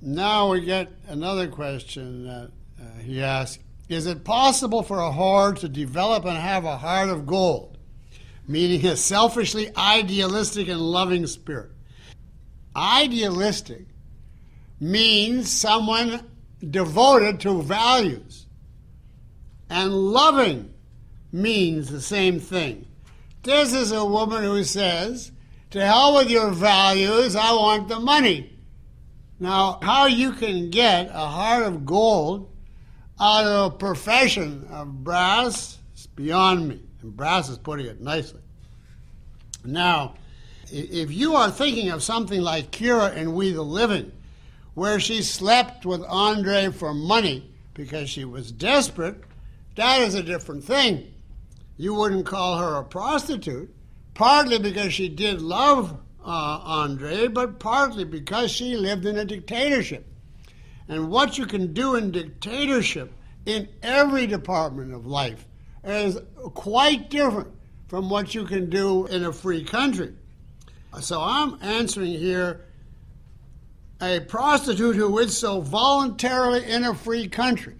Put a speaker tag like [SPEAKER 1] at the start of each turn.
[SPEAKER 1] Now we get another question that uh, he asks: Is it possible for a heart to develop and have a heart of gold, meaning a selfishly idealistic and loving spirit? Idealistic means someone devoted to values, and loving means the same thing. This is a woman who says, to hell with your values, I want the money. Now, how you can get a heart of gold out of a profession of brass is beyond me. And brass is putting it nicely. Now, if you are thinking of something like Kira and We the Living, where she slept with Andrei for money because she was desperate, that is a different thing. You wouldn't call her a prostitute, partly because she did love uh, Andrei, but partly because she lived in a dictatorship. And what you can do in dictatorship in every department of life is quite different from what you can do in a free country. So I'm answering here a prostitute who is so voluntarily in a free country